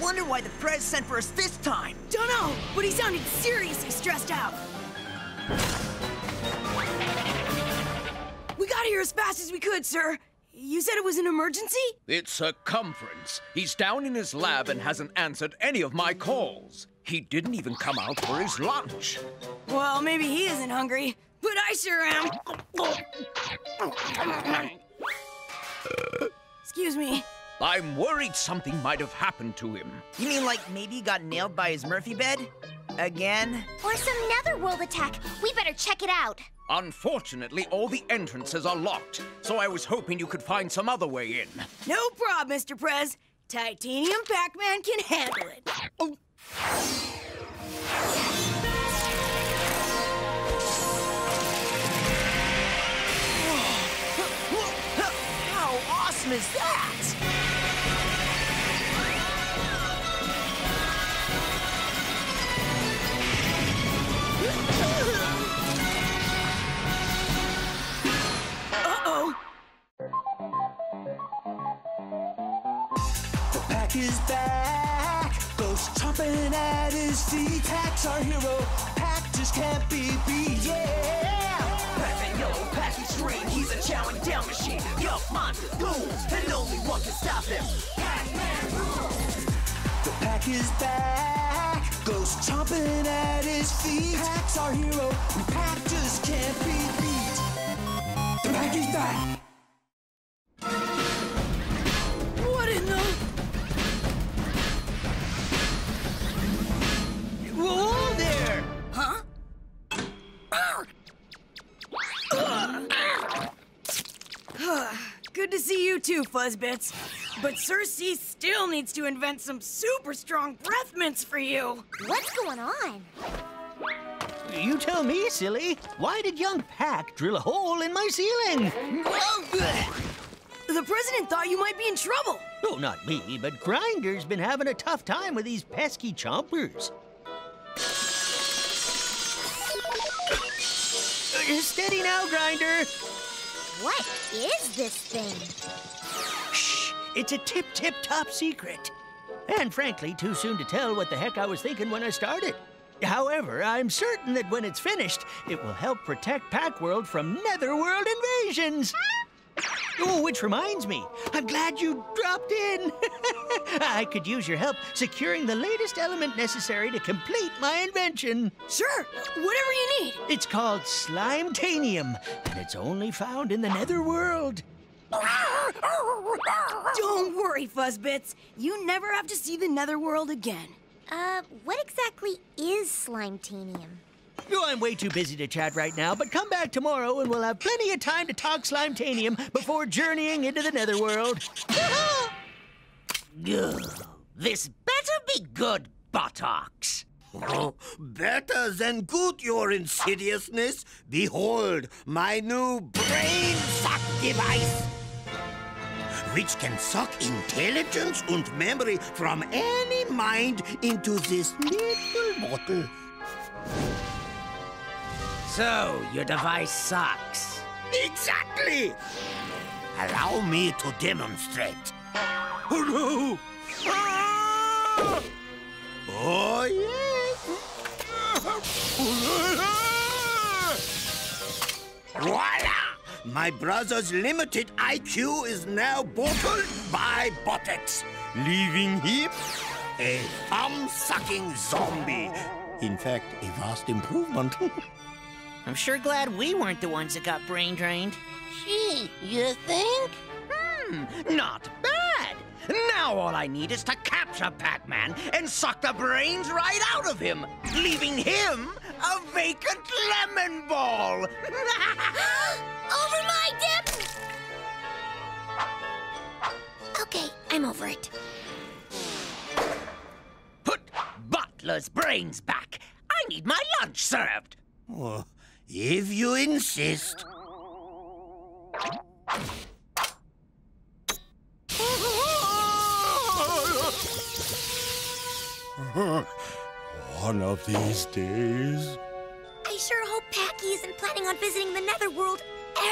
wonder why the Prez sent for us this time. Dunno, but he sounded seriously stressed out. We got here as fast as we could, sir. You said it was an emergency? It's a conference. He's down in his lab and hasn't answered any of my calls. He didn't even come out for his lunch. Well, maybe he isn't hungry, but I sure am. Excuse me. I'm worried something might have happened to him. You mean like maybe he got nailed by his Murphy bed? Again? Or some netherworld attack. We better check it out. Unfortunately, all the entrances are locked, so I was hoping you could find some other way in. No problem, Mr. Prez. Titanium Pac-Man can handle it. Oh. How awesome is that? Pac is back. Ghost chomping at his feet. Pac's our hero. Pac just can't be beat. Yeah. Pac-Man yellow, Pac extreme. He's a chowing down machine. Yup, monster goons, and only one can stop him. The Pac is back. Ghost chomping at his feet. Pac's our hero. And Pac just can't be beat. The Pac is back. Good to see you too, Fuzzbits. But Sir C still needs to invent some super strong breath mints for you. What's going on? You tell me, silly. Why did young Pac drill a hole in my ceiling? Well, the president thought you might be in trouble. Oh, not me, but Grinder's been having a tough time with these pesky chompers. Uh, Steady now, Grinder. What is this thing? Shh, it's a tip, tip, top secret. And frankly, too soon to tell what the heck I was thinking when I started. However, I'm certain that when it's finished, it will help protect Pacworld from netherworld invasions. Oh, which reminds me, I'm glad you dropped in. I could use your help securing the latest element necessary to complete my invention. Sure, whatever you need. It's called Slimetanium, and it's only found in the netherworld. Don't worry, Fuzzbits. You never have to see the netherworld again. Uh, what exactly is Slimetanium? I'm way too busy to chat right now, but come back tomorrow and we'll have plenty of time to talk Slimetanium before journeying into the netherworld. This better be good buttocks. Oh, better than good, your insidiousness. Behold, my new brain suck device. Which can suck intelligence and memory from any mind into this little bottle. So, your device sucks. Exactly! Allow me to demonstrate. Oh no! Ah! Oh yes! Voila! My brother's limited IQ is now bottled by Botex, leaving him a thumb-sucking zombie. In fact, a vast improvement. I'm sure glad we weren't the ones that got brain drained. Gee, you think? Hmm, not bad. Now all I need is to capture Pac-Man and suck the brains right out of him, leaving him a vacant lemon ball. over my dip! Okay, I'm over it. Put Butler's brains back. I need my lunch served. Oh, if you insist. One of these days. I sure hope Packy isn't planning on visiting the Netherworld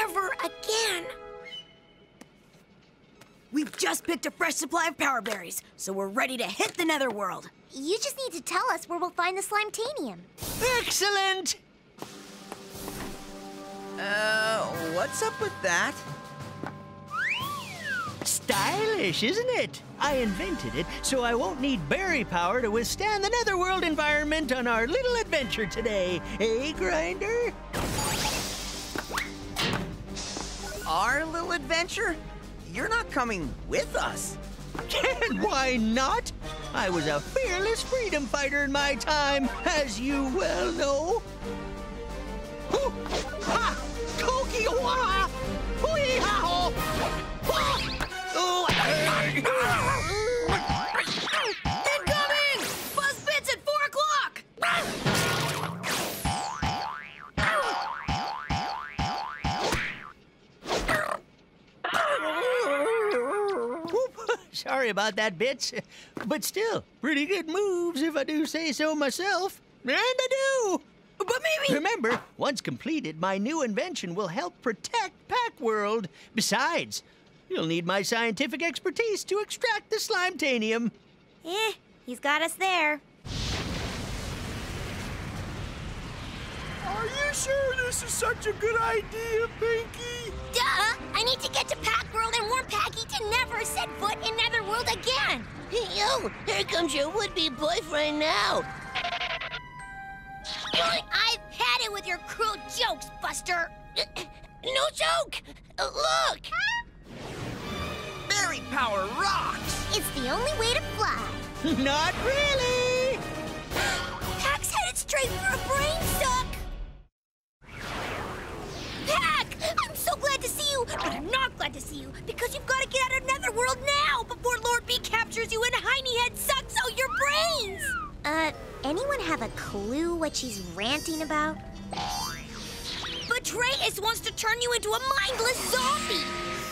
ever again. We've just picked a fresh supply of power berries, so we're ready to hit the netherworld. You just need to tell us where we'll find the Slimetanium. Excellent! Uh, what's up with that? Stylish, isn't it? I invented it so I won't need berry power to withstand the netherworld environment on our little adventure today. Eh, Grinder? Our little adventure? You're not coming with us. And why not? I was a fearless freedom fighter in my time, as you well know. Hoo! Ha! Sorry about that, Bits. But still, pretty good moves if I do say so myself. And I do! But maybe... Remember, once completed, my new invention will help protect Pac World. Besides, you'll need my scientific expertise to extract the slime Slimetanium. Eh, he's got us there. Are you sure this is such a good idea, Pinky? Duh! I need to get to Pac World and warn Packy to never set foot in Netherworld again. Yo, here comes your would-be boyfriend now. I've with your cruel jokes, Buster. No joke. Uh, Look. Berry power rocks! It's the only way to fly. Not really! Pac's headed straight for a brain suck. Pac! I'm so glad to see you, but I'm not glad to see you because you've got to get out of Netherworld now before Lord B captures you and Heiny Head sucks out your brains. Uh, anyone have a clue what she's ranting about? Betrayus wants to turn you into a mindless zombie.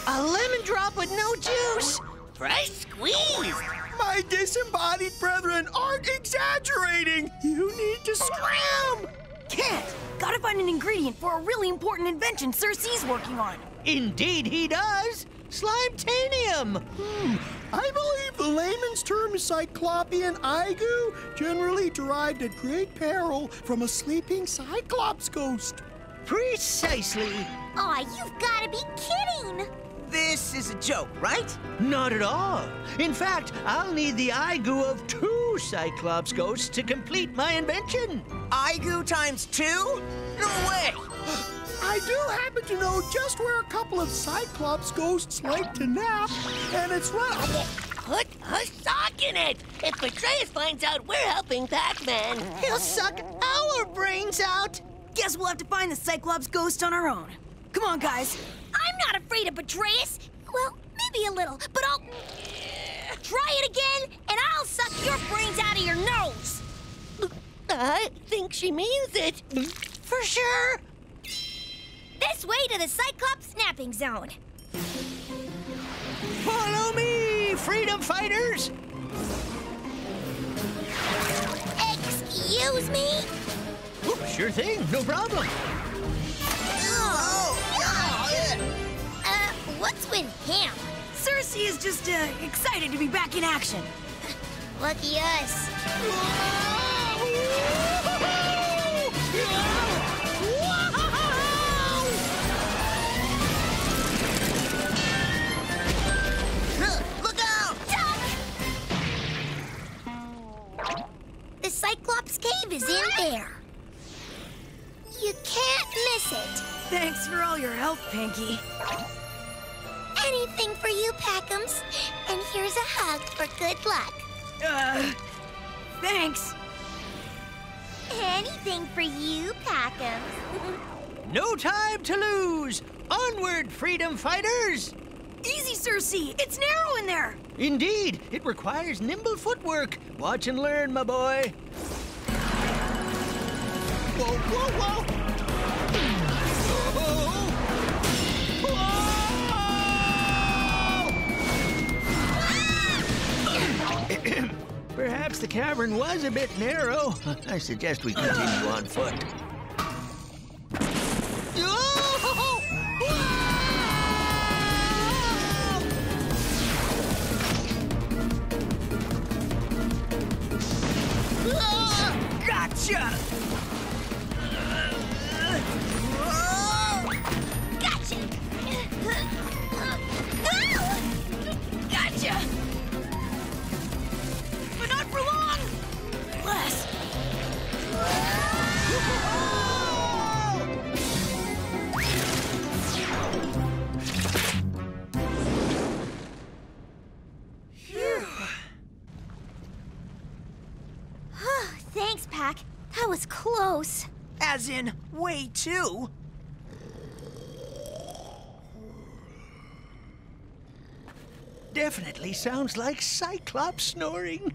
A lemon drop with no juice! Fresh squeeze. My disembodied brethren aren't exaggerating. You need to scram. Can't! Gotta find an ingredient for a really important invention Sir C's working on. Indeed, he does! Slimetanium! Hmm, I believe the layman's term is Cyclopean Eye Goo, generally derived at great peril from a sleeping Cyclops ghost. Precisely! Aw, you've got to be kidding! This is a joke, right? Not at all. In fact, I'll need the eye goo of two Cyclops ghosts to complete my invention. Eye goo times two? No way! I do happen to know just where a couple of Cyclops ghosts like to nap, and it's right. Put a sock in it. If Betrayus finds out we're helping Pac-Man, He'll suck our brains out. Guess we'll have to find the Cyclops ghost on our own. Come on, guys. I'm not afraid of Betrayus. Well, maybe a little, but I'll. Try it again, and I'll suck your brains out of your nose! I think she means it. For sure. This way to the Cyclops snapping zone. Follow me, freedom fighters! Excuse me? Oop, sure thing, no problem. Uh, what's with him? Sir C is just uh, excited to be back in action. Lucky us. The Cyclops cave is in there. You can't miss it. Thanks for all your help, Pinky. Anything for you, Packums. And here's a hug for good luck. Uh, thanks. Anything for you, Packums. No time to lose. Onward, freedom fighters! Easy, Sir C. It's narrow in there. Indeed, it requires nimble footwork. Watch and learn, my boy whoa, whoa! Perhaps the cavern was a bit narrow. I suggest we continue on foot. Gotcha! Too. Definitely sounds like Cyclops snoring.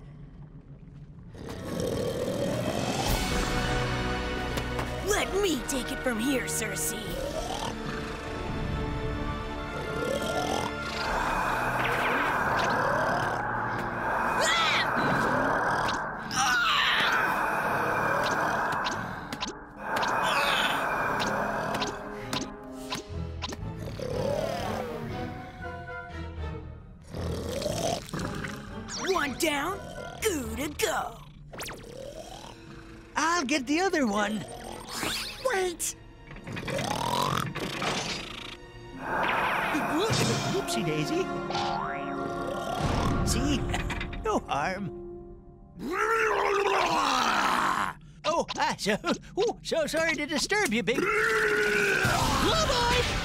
Let me take it from here, Cersei. One. Wait. Oopsie daisy. See? no harm. Oh, ah, so, ooh, so sorry to disturb you, big. Bye-bye.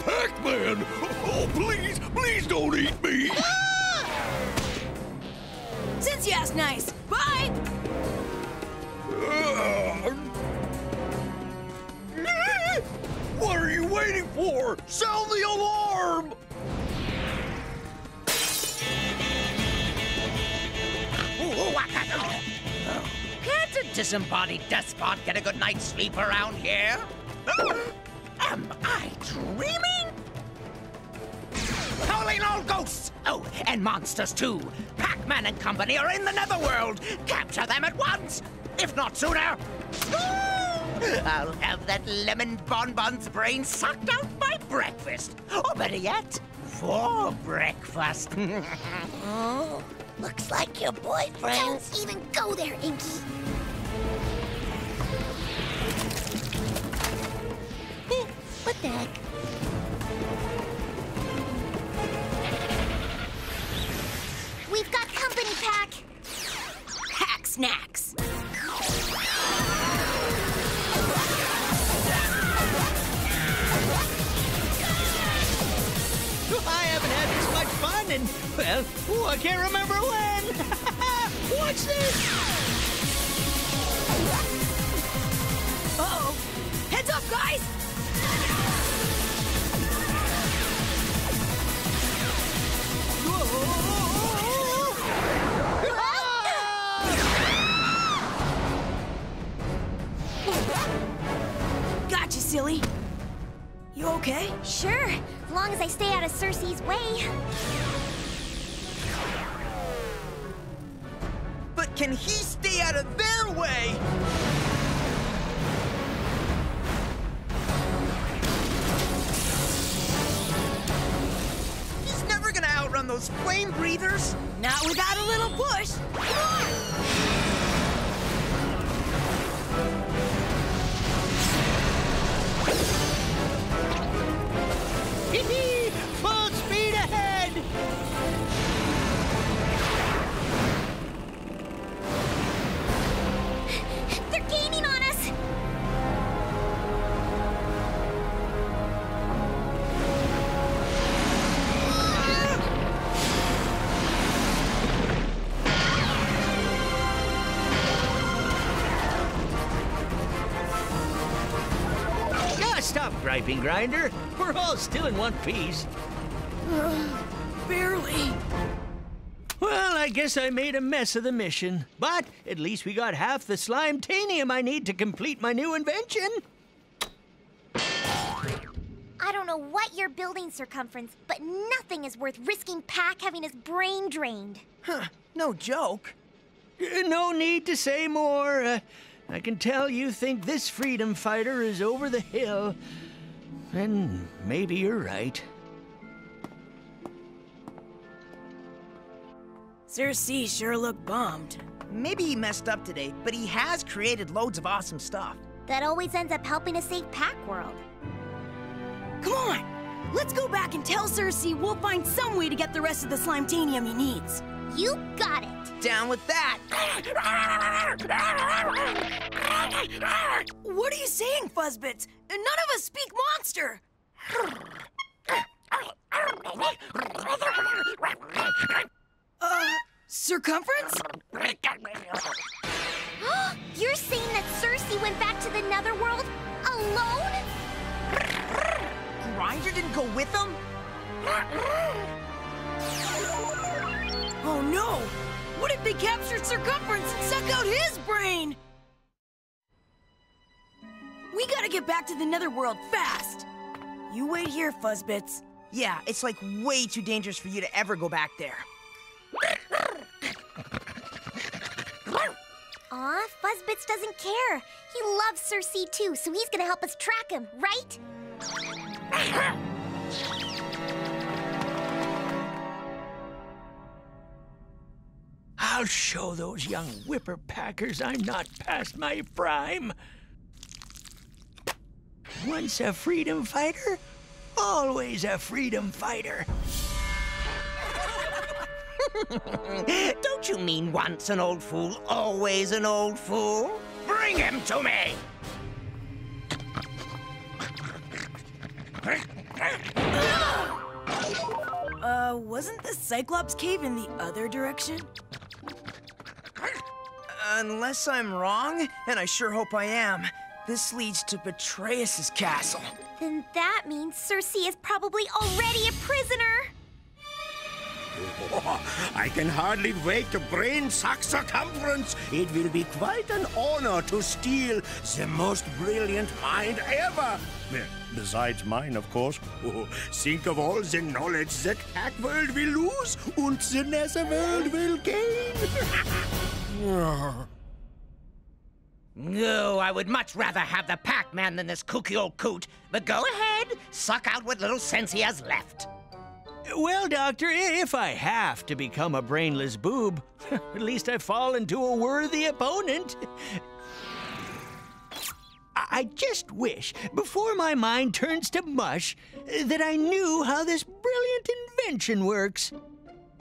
Pac-Man! Oh, please, please don't eat me! Ah! Since you asked nice. Bye. Ah! What are you waiting for? Sound the alarm! Can't a disembodied despot get a good night's sleep around here? Ah! Am I dreaming? Howling all ghosts! Oh, and monsters too! Pac-Man and company are in the netherworld! Capture them at once! If not sooner! I'll have that lemon bonbon's brain sucked out by breakfast! Or better yet, for breakfast! Oh, looks like your boyfriend. Don't even go there, Inky. What? We've got company, Pac. Hack snacks. I haven't had this much fun in, well, ooh, I can't remember when. What's this? Uh-oh. Heads up, guys! Silly. You okay? Sure, as long as I stay out of Sir C's way. But can he stay out of their way? He's never gonna outrun those flame breathers. Not without a little push. Come on! Stop griping, Grinder. We're all still in one piece. Barely. Well, I guess I made a mess of the mission. But at least we got half the Slimetanium I need to complete my new invention. I don't know what you're building, Sir Cumference, but nothing is worth risking Pac having his brain drained. Huh, no joke. Uh, No need to say more. Uh, I can tell you think this freedom fighter is over the hill. And maybe you're right. Sir C sure looked bummed. Maybe he messed up today, but he has created loads of awesome stuff. That always ends up helping to save Pac World. Come on! Let's go back and tell Sir C we'll find some way to get the rest of the Slimetanium he needs. You got it. Down with that. What are you saying, Fuzzbits? None of us speak monster! Uh, Sir Cumference? You're saying that Sir C went back to the Netherworld alone? Grinder didn't go with him? Oh no! What if they captured Sir Cumference and suck out his brain? We gotta get back to the Netherworld fast! You wait here, Fuzzbits. Yeah, it's like way too dangerous for you to ever go back there. Aw, Fuzzbits doesn't care. He loves Sir C too, so he's gonna help us track him, right? I'll show those young whipper-packers I'm not past my prime. Once a freedom fighter, always a freedom fighter. Don't you mean once an old fool, always an old fool? Bring him to me! Uh, wasn't the Cyclops cave in the other direction? Unless I'm wrong, and I sure hope I am, this leads to Betrayus's castle. Then that means Sir C is probably already a prisoner. I can hardly wait to brain suck Sir Cumference. It will be quite an honor to steal the most brilliant mind ever. Besides mine, of course. Oh, think of all the knowledge that Hackworld will lose and the Netherworld will gain. No, I would much rather have the Pac-Man than this kooky old coot. But go ahead, suck out what little sense he has left. Well, Doctor, if I have to become a brainless boob, at least I've fallen to a worthy opponent. I I just wish, before my mind turns to mush, that I knew how this brilliant invention works.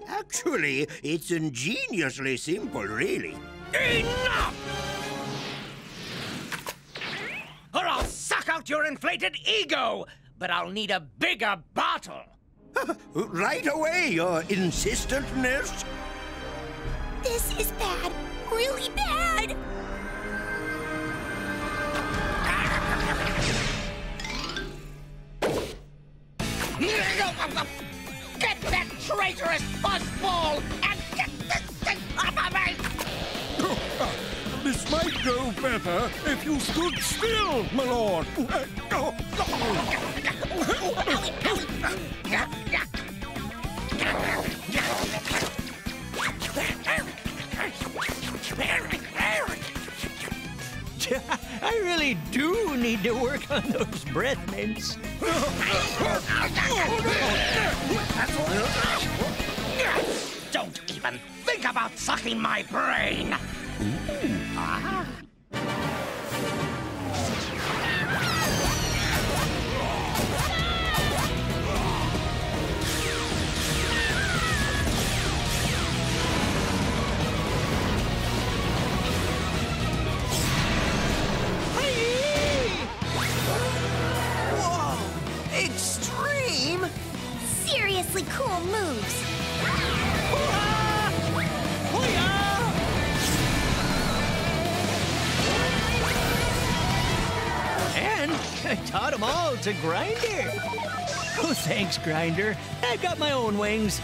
Actually, it's ingeniously simple, really. Enough! Or I'll suck out your inflated ego, but I'll need a bigger bottle. Right away, your insistentness. This is bad. Really bad. Get that traitorous fuzzball and get this thing off of me! This might go better if you stood still, my lord. I really do need to work on those breath mints. Don't even think about sucking my brain! Ah. Taught them all to Grinder. Oh, thanks, Grinder. I've got my own wings.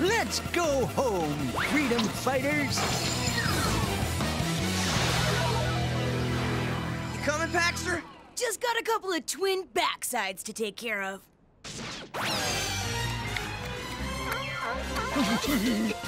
Let's go home, freedom fighters. You coming, Paxter? Just got a couple of twin backsides to take care of.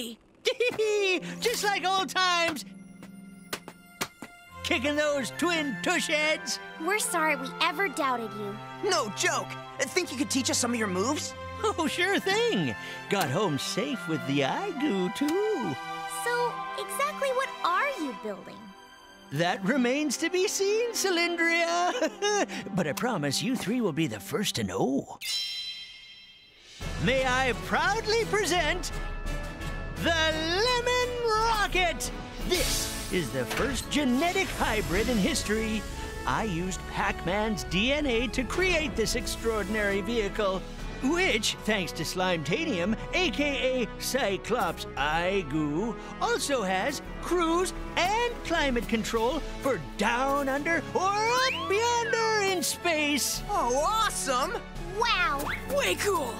to Just like old times. Kicking those twin tush heads. We're sorry we ever doubted you. No joke. Think you could teach us some of your moves? Oh, sure thing. Got home safe with the eye goo, too. So, exactly what are you building? That remains to be seen, Cylindria. but I promise you three will be the first to know. May I proudly present the Lemon Rocket! This is the first genetic hybrid in history. I used Pac Man's DNA to create this extraordinary vehicle, which, thanks to slime Slimetanium, aka Cyclops Eye Goo, also has cruise and climate control for down under or up yonder in space. Oh, awesome! Wow! Way cool!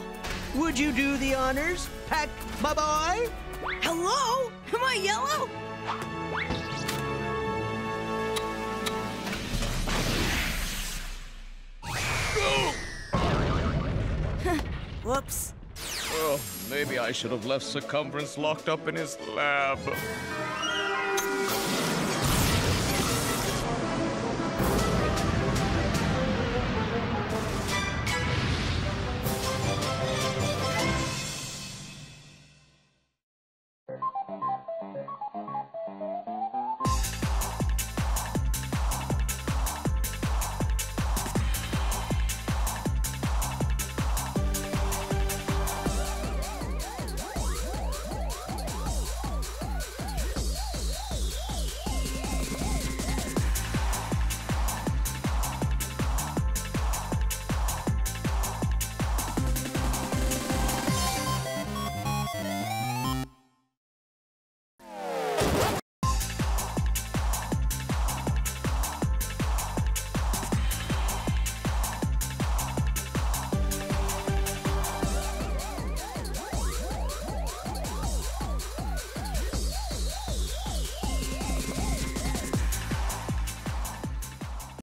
Would you do the honors, Pac, my boy? Hello? Am I yellow? Whoops. Well, maybe I should have left Sir Cumference locked up in his lab.